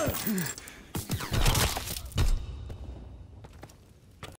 Uh.